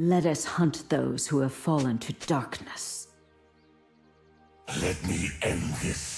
Let us hunt those who have fallen to darkness. Let me end this.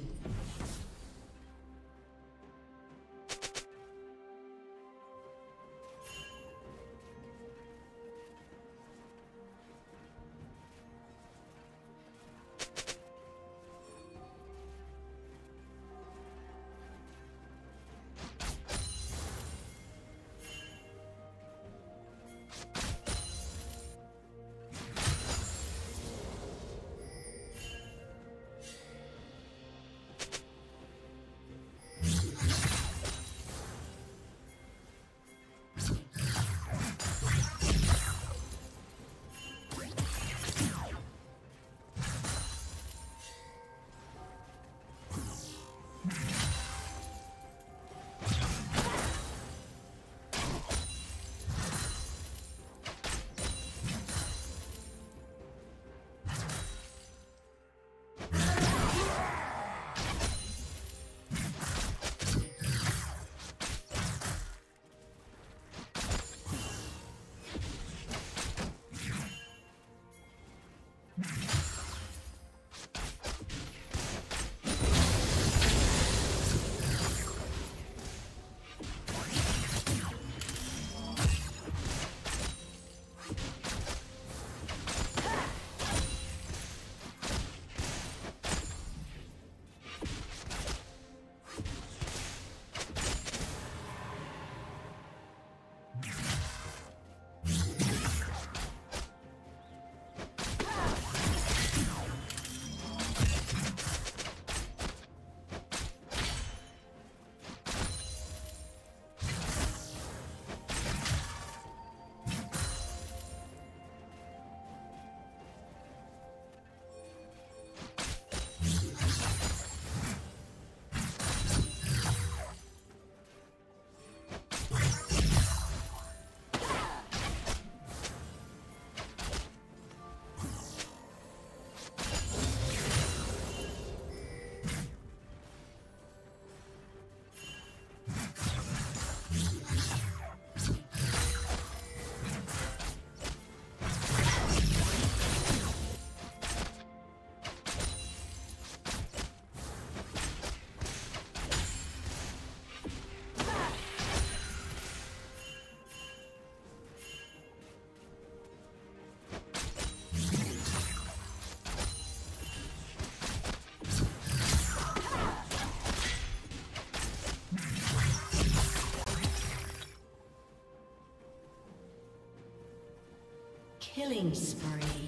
Killing spree.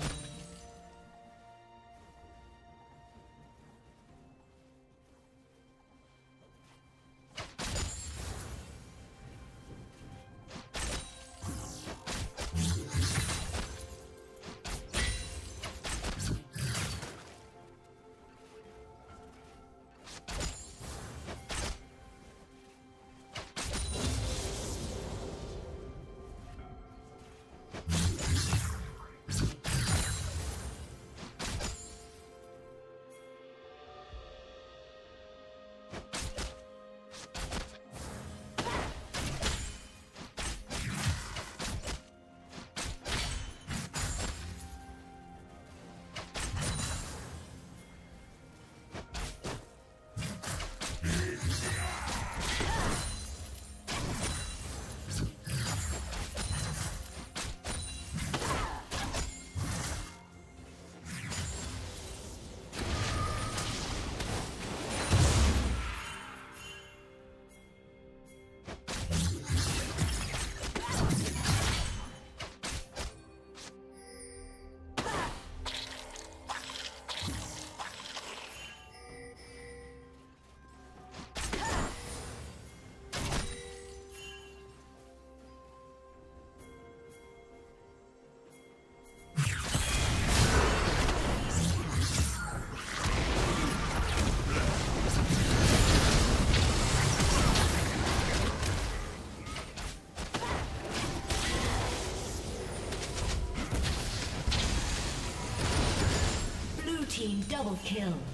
Team double kill.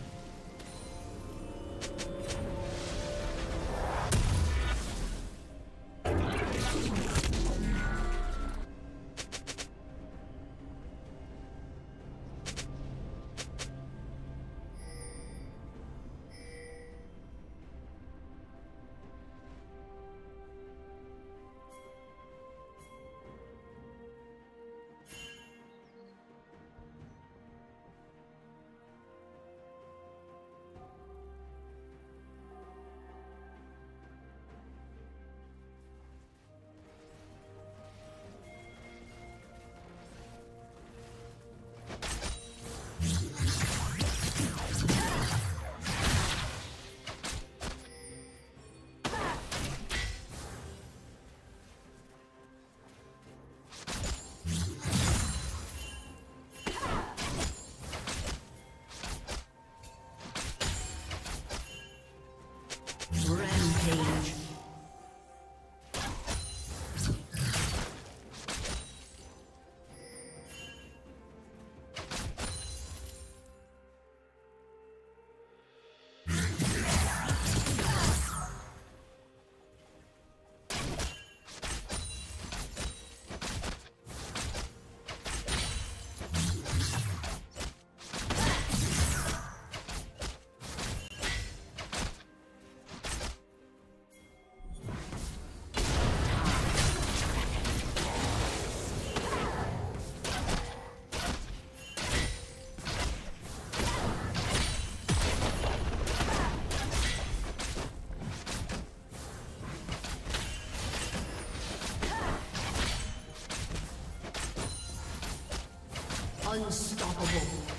Unstoppable.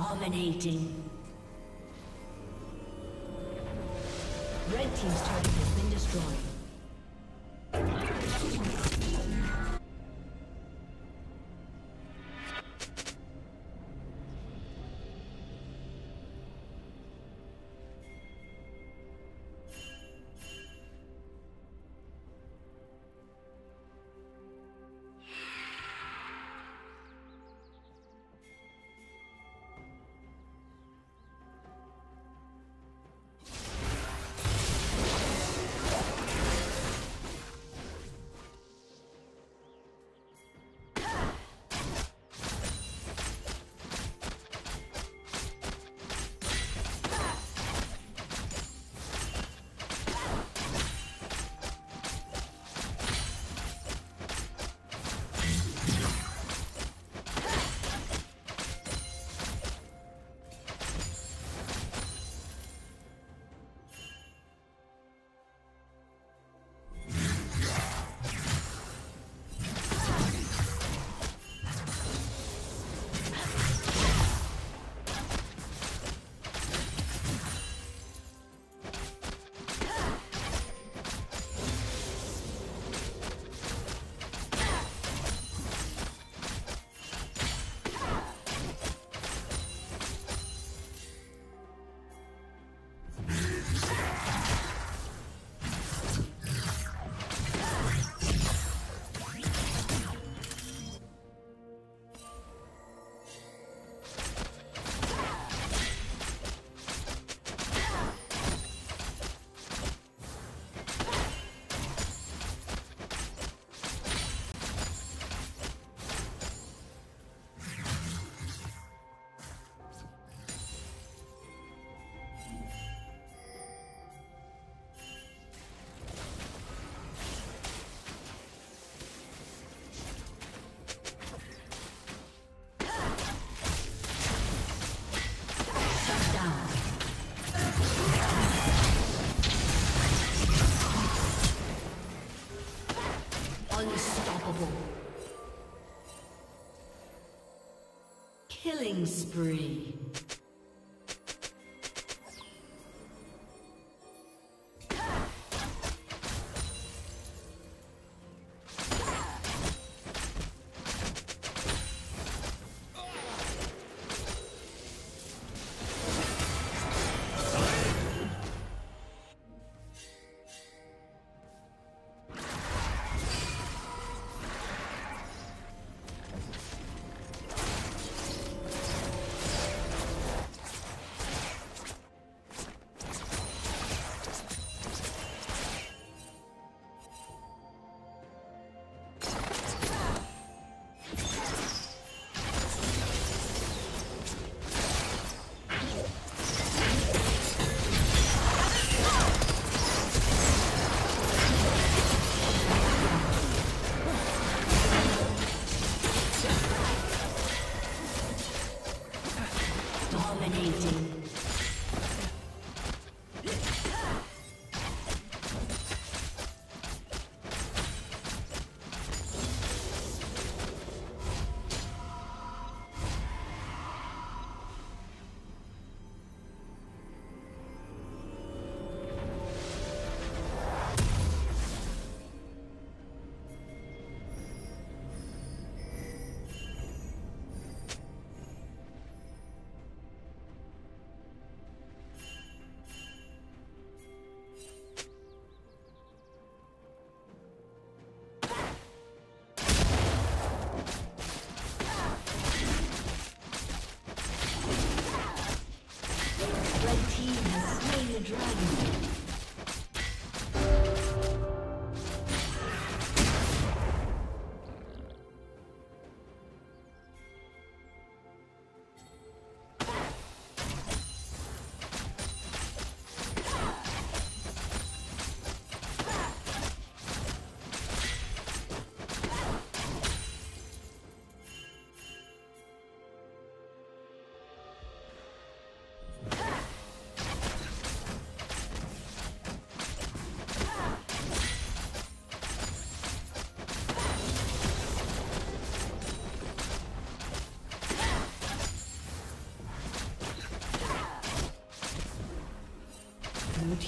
Dominating. Killing spree.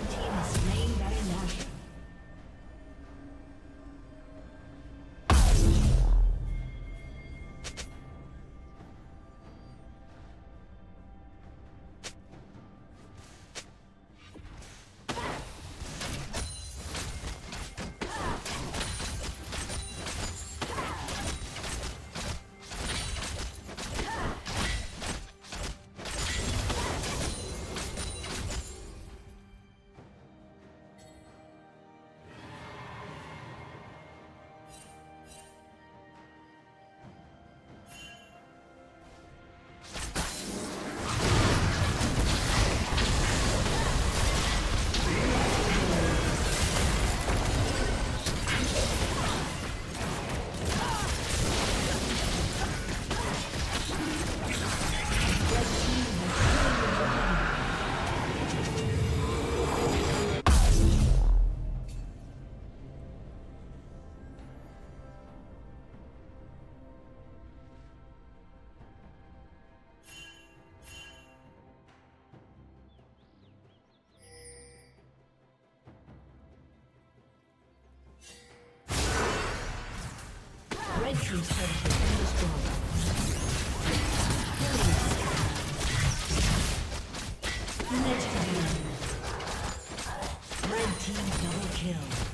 Team's kill.